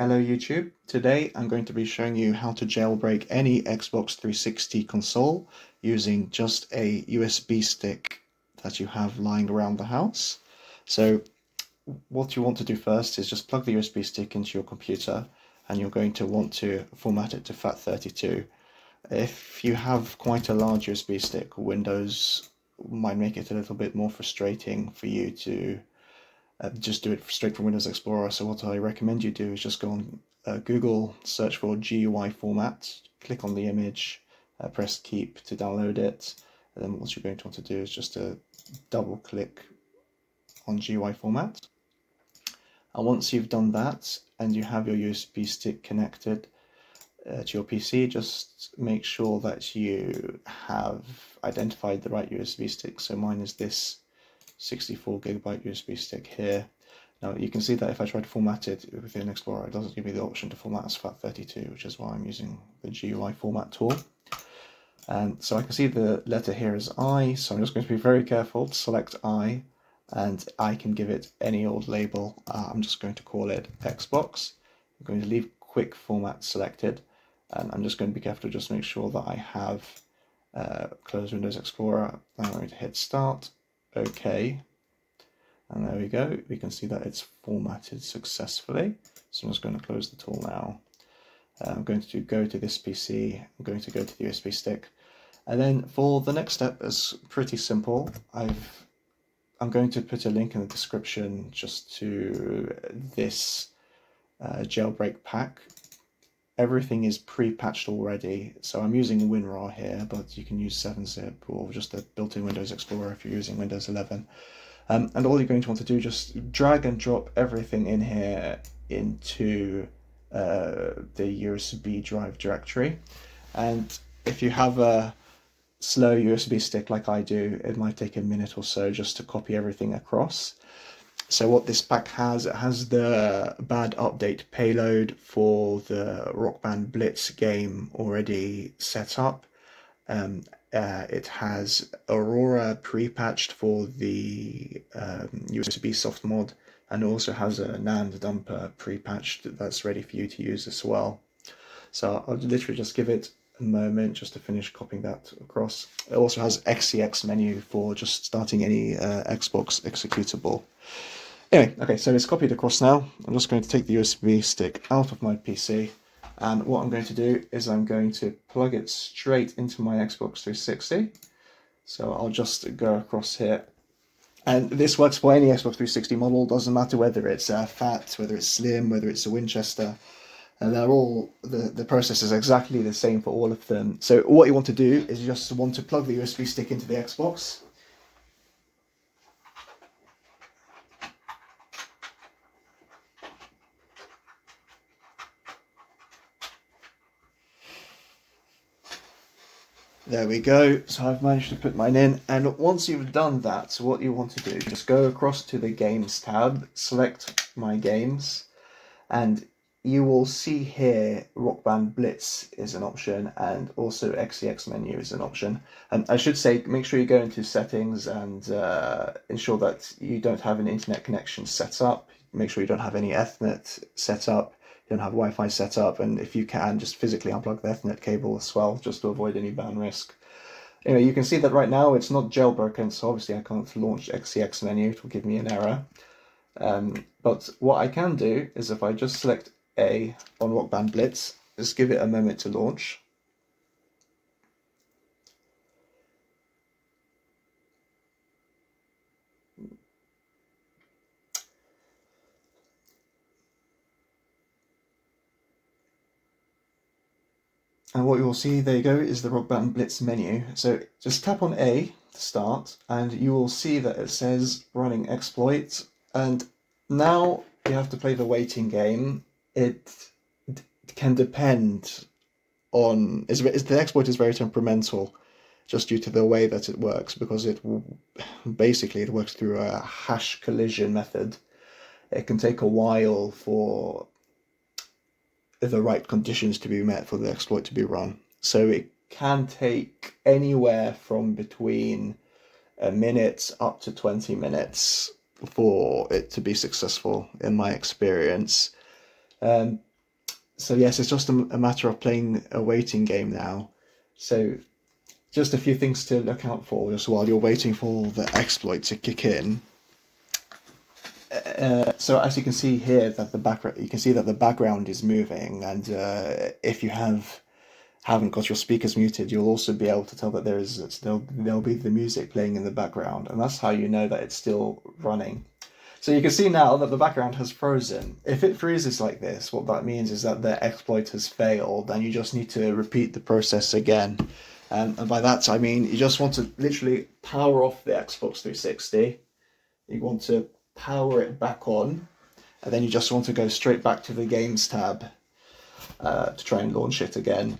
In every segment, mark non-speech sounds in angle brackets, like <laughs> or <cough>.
Hello YouTube. Today I'm going to be showing you how to jailbreak any Xbox 360 console using just a USB stick that you have lying around the house. So what you want to do first is just plug the USB stick into your computer and you're going to want to format it to FAT32. If you have quite a large USB stick, Windows might make it a little bit more frustrating for you to uh, just do it straight from Windows Explorer. So what I recommend you do is just go on uh, Google, search for GUI format, click on the image, uh, press keep to download it. And then what you're going to want to do is just to double click on GUI format. And once you've done that and you have your USB stick connected uh, to your PC, just make sure that you have identified the right USB stick. So mine is this 64 gigabyte USB stick here. Now you can see that if I try to format it within Explorer, it doesn't give me the option to format as FAT32, which is why I'm using the GUI format tool. And so I can see the letter here is I, so I'm just going to be very careful to select I, and I can give it any old label. Uh, I'm just going to call it Xbox. I'm going to leave quick format selected, and I'm just going to be careful to just make sure that I have uh, close Windows Explorer. I'm going to hit start, OK, and there we go. We can see that it's formatted successfully. So I'm just going to close the tool now. Uh, I'm going to go to this PC. I'm going to go to the USB stick. And then for the next step, it's pretty simple. I've I'm going to put a link in the description just to this uh, jailbreak pack. Everything is pre-patched already, so I'm using WinRAR here, but you can use 7-zip or just a built-in Windows Explorer if you're using Windows 11. Um, and all you're going to want to do, just drag and drop everything in here into uh, the USB drive directory. And if you have a slow USB stick like I do, it might take a minute or so just to copy everything across. So what this pack has, it has the bad update payload for the Rock Band Blitz game already set up. Um, uh, it has Aurora pre-patched for the um, USB soft mod and also has a NAND dumper pre-patched that's ready for you to use as well. So I'll literally just give it a moment just to finish copying that across. It also has XCX menu for just starting any uh, Xbox executable. Anyway, okay, so it's copied across now. I'm just going to take the USB stick out of my PC and what I'm going to do is I'm going to plug it straight into my Xbox 360. So I'll just go across here. And this works for any Xbox 360 model, doesn't matter whether it's uh, fat, whether it's slim, whether it's a Winchester and they're all the, the process is exactly the same for all of them. So what you want to do is you just want to plug the USB stick into the Xbox. There we go. So I've managed to put mine in. And once you've done that, so what you want to do, just go across to the Games tab, select My Games, and you will see here Rock Band Blitz is an option and also XCX menu is an option. And I should say, make sure you go into settings and uh, ensure that you don't have an internet connection set up. Make sure you don't have any Ethernet set up. Don't have Wi-Fi set up. And if you can, just physically unplug the Ethernet cable as well, just to avoid any ban risk. Anyway, you can see that right now it's not jailbroken, so obviously I can't launch XCX menu. It will give me an error. Um, but what I can do is if I just select a on Rock Band Blitz. Just give it a moment to launch. And what you'll see, there you go, is the Rock Band Blitz menu. So just tap on A to start, and you will see that it says running exploit. And now you have to play the waiting game it can depend on is the exploit is very temperamental just due to the way that it works because it basically it works through a hash collision method it can take a while for the right conditions to be met for the exploit to be run so it can take anywhere from between a minute up to 20 minutes for it to be successful in my experience um, so yes, it's just a, a matter of playing a waiting game now. So just a few things to look out for just while you're waiting for the exploit to kick in. Uh, so as you can see here that the background you can see that the background is moving and uh, if you have haven't got your speakers muted you'll also be able to tell that there is still there'll be the music playing in the background and that's how you know that it's still running. So you can see now that the background has frozen. If it freezes like this what that means is that the exploit has failed and you just need to repeat the process again. Um, and by that I mean you just want to literally power off the Xbox 360 you want to power it back on, and then you just want to go straight back to the Games tab uh, to try and launch it again.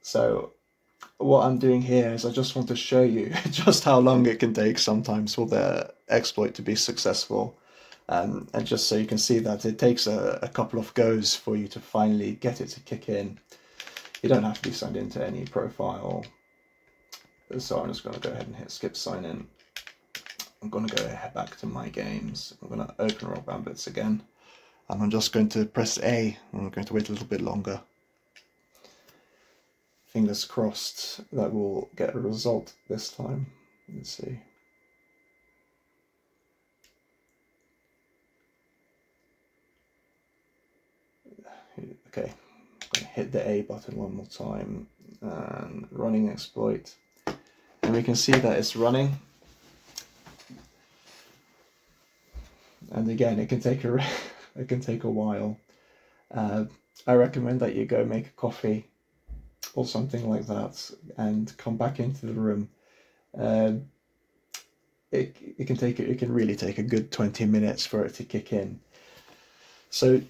So what I'm doing here is I just want to show you <laughs> just how long it can take sometimes for the exploit to be successful. Um, and just so you can see that it takes a, a, couple of goes for you to finally get it to kick in. You don't have to be signed into any profile. So I'm just going to go ahead and hit skip sign in. I'm going to go back to my games. I'm going to open Rock Bandits again. And I'm just going to press A. I'm going to wait a little bit longer. Fingers crossed that we'll get a result this time. Let's see. Okay, I'm going to hit the A button one more time and running exploit. And we can see that it's running and again, it can take a <laughs> it can take a while. Uh, I recommend that you go make a coffee or something like that and come back into the room. Uh, it it can take it can really take a good twenty minutes for it to kick in. So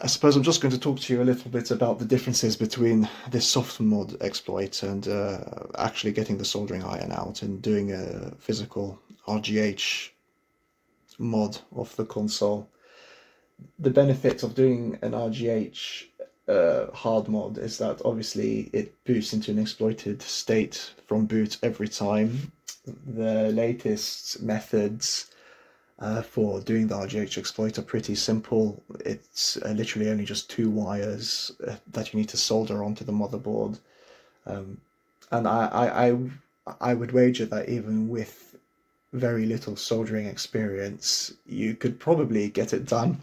I suppose I'm just going to talk to you a little bit about the differences between this soft mod exploit and uh, actually getting the soldering iron out and doing a physical RGH mod of the console. The benefit of doing an RGH uh, hard mod is that obviously it boots into an exploited state from boot every time. The latest methods uh, for doing the RGH exploit are pretty simple. It's uh, literally only just two wires uh, that you need to solder onto the motherboard. Um, and I, I, I, I would wager that even with very little soldering experience, you could probably get it done.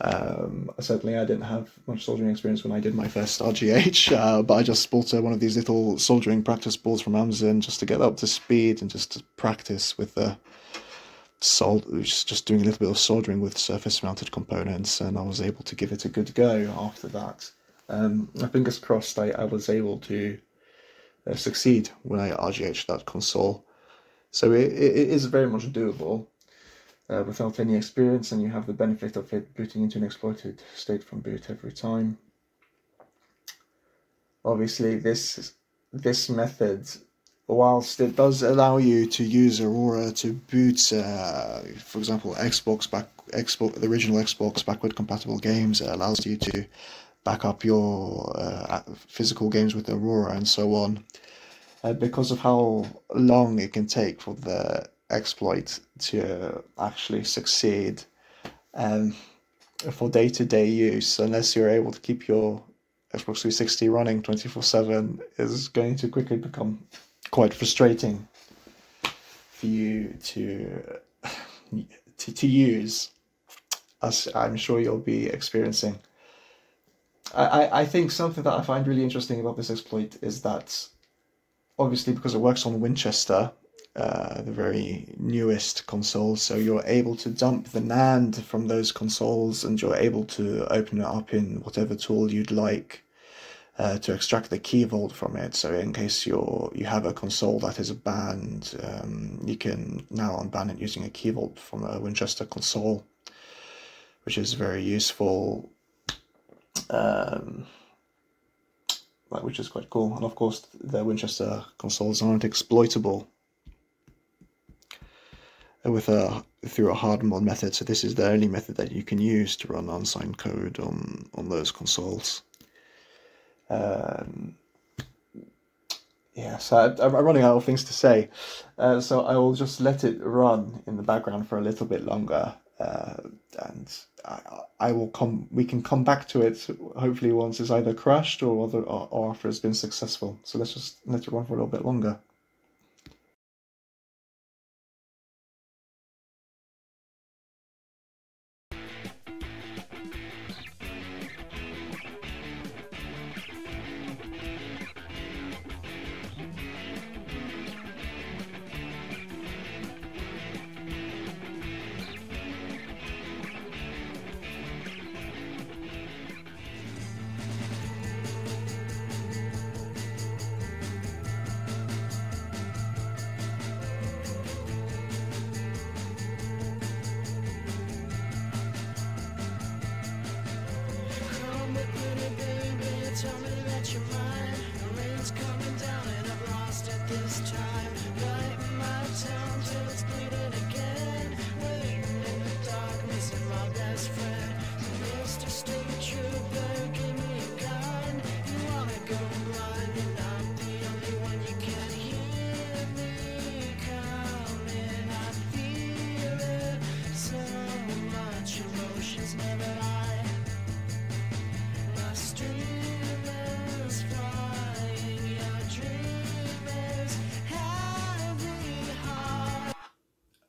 Um, certainly, I didn't have much soldering experience when I did my first RGH, <laughs> uh, but I just bought uh, one of these little soldering practice boards from Amazon just to get up to speed and just to practice with the sold, just doing a little bit of soldering with surface-mounted components, and I was able to give it a good go after that. Um, fingers crossed, I, I was able to uh, succeed when I RGH that console. So it, it is very much doable uh, without any experience, and you have the benefit of it booting into an exploited state from boot every time. Obviously, this this method, whilst it does allow you to use Aurora to boot, uh, for example, Xbox back Xbox the original Xbox backward compatible games, it allows you to back up your uh, physical games with Aurora and so on uh, because of how long it can take for the exploit to actually succeed um, for day to day use, unless you're able to keep your Xbox 360 running 24 7, is going to quickly become quite frustrating for you to, to, to use, as I'm sure you'll be experiencing. I, I think something that I find really interesting about this exploit is that obviously because it works on Winchester, uh, the very newest consoles, so you're able to dump the NAND from those consoles and you're able to open it up in whatever tool you'd like uh, to extract the key vault from it. So in case you're you have a console that is banned, um, you can now unban it using a key vault from a Winchester console, which is very useful. Um, which is quite cool. And of course, the Winchester consoles aren't exploitable with a through a hard mod method. So this is the only method that you can use to run unsigned code on on those consoles. Um, yeah, so I, am running out of things to say, uh, so I will just let it run in the background for a little bit longer. Uh, and I, I will come. We can come back to it hopefully once it's either crashed or, or, or after it's been successful. So let's just let it run for a little bit longer.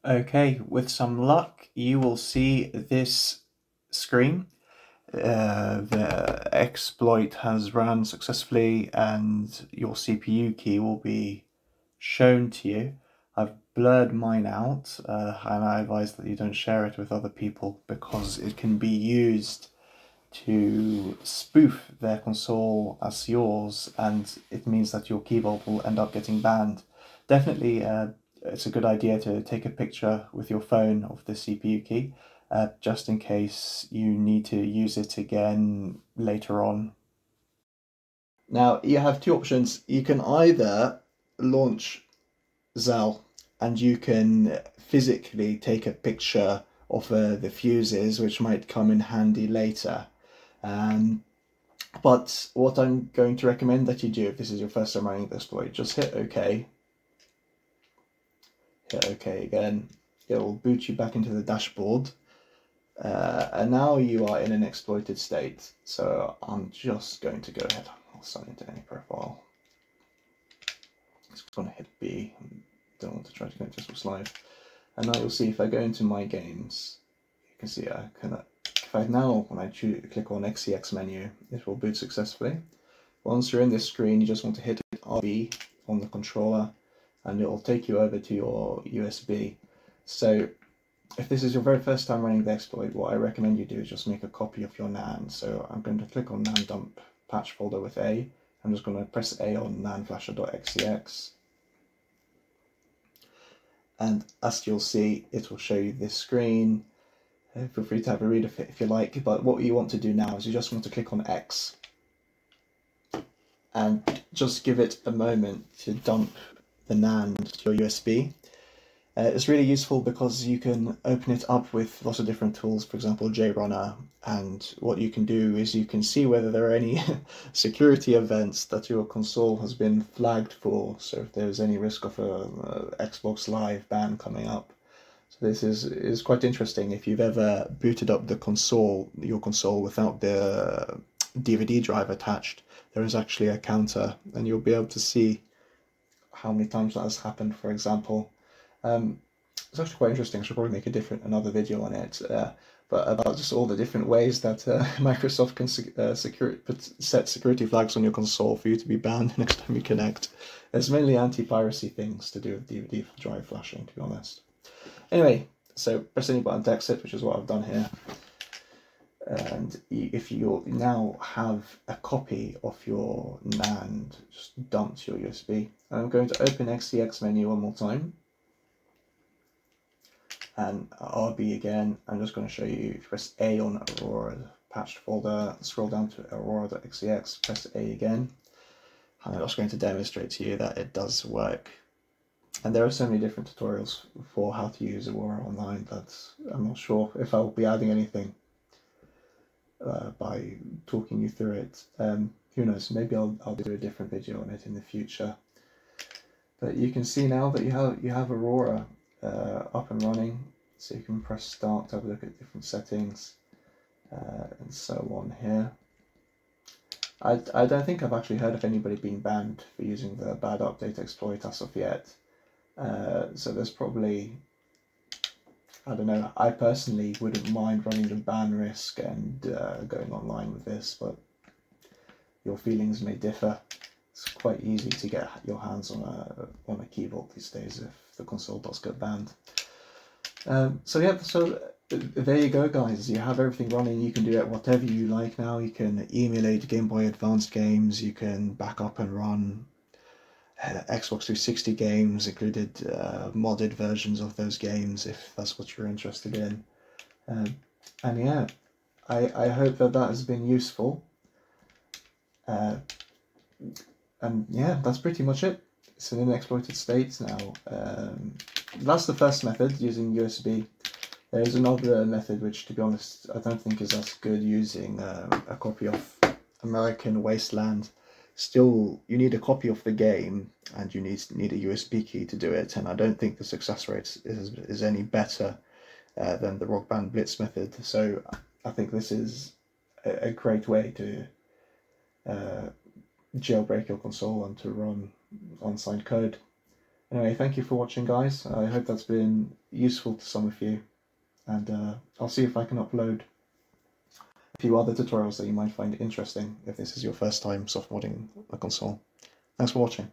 Okay, with some luck, you will see this screen. Uh, the exploit has run successfully and your CPU key will be shown to you. I've blurred mine out uh, and I advise that you don't share it with other people because it can be used to spoof their console as yours and it means that your keyboard will end up getting banned. Definitely uh, it's a good idea to take a picture with your phone of the CPU key, uh, just in case you need to use it again later on. Now, you have two options. You can either launch Zal and you can physically take a picture of uh, the fuses, which might come in handy later. Um, but what I'm going to recommend that you do if this is your first time running this exploit, just hit OK OK again, it will boot you back into the dashboard. Uh, and now you are in an exploited state. So I'm just going to go ahead. I'll sign into any profile. Just going to hit B. Don't want to try to connect this with live. And now you'll see if I go into my games, you can see I can. If I now when I choose, click on XEX menu, it will boot successfully. Once you're in this screen, you just want to hit RB on the controller and it will take you over to your USB. So if this is your very first time running the exploit, what I recommend you do is just make a copy of your NAN. So I'm going to click on NAN dump patch folder with A. I'm just going to press A on nanflasher.xex. And as you'll see, it will show you this screen. Uh, feel free to have a read of it if you like, but what you want to do now is you just want to click on X and just give it a moment to dump the NAND your USB. Uh, it's really useful because you can open it up with lots of different tools, for example, JRunner, and what you can do is you can see whether there are any <laughs> security events that your console has been flagged for, so if there's any risk of a, a Xbox Live ban coming up. So this is, is quite interesting. If you've ever booted up the console, your console without the DVD drive attached, there is actually a counter, and you'll be able to see how many times that has happened, for example. Um, it's actually quite interesting. I should probably make a different another video on it, uh, but about just all the different ways that uh, <laughs> Microsoft can uh, secure, set security flags on your console for you to be banned <laughs> next time you connect. There's mainly anti-piracy things to do with DVD drive flashing, to be honest. Anyway, so press any button to exit, which is what I've done here and if you now have a copy of your NAND just dumped to your USB, I'm going to open XEX menu one more time and RB again. I'm just going to show you press A on Aurora patched folder, scroll down to aurora.xex, press A again, and I'm just going to demonstrate to you that it does work. And there are so many different tutorials for how to use Aurora online that I'm not sure if I'll be adding anything uh, by talking you through it. Um, who knows, maybe I'll, I'll do a different video on it in the future. But you can see now that you have, you have Aurora uh, up and running. So you can press start to have a look at different settings uh, and so on here. I, I don't think I've actually heard of anybody being banned for using the bad update exploit as of yet. Uh, so there's probably, I don't know, I personally wouldn't mind running the ban risk and uh, going online with this, but your feelings may differ. It's quite easy to get your hands on a on a Key Vault these days if the console does get banned. Um, so yeah, so there you go, guys. You have everything running. You can do it whatever you like now. You can emulate Game Boy Advanced games. You can back up and run uh, Xbox 360 games, included uh, modded versions of those games if that's what you're interested in. Um, and yeah, I, I hope that that has been useful. Uh, and yeah, that's pretty much it. It's in an exploited state now. Um, that's the first method using USB. There is another method which, to be honest, I don't think is as good using uh, a copy of American Wasteland. Still, you need a copy of the game and you need need a USB key to do it. And I don't think the success rate is is any better uh, than the Rock Band Blitz method. So I think this is a, a great way to uh, jailbreak your console and to run unsigned code. Anyway, thank you for watching, guys. I hope that's been useful to some of you, and uh, I'll see if I can upload few other tutorials that you might find interesting if this is your first time soft modding a console. Thanks for watching.